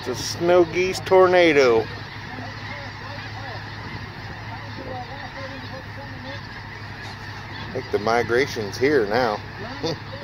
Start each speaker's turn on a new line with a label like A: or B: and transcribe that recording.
A: It's a snow geese tornado. I think the migration's here now.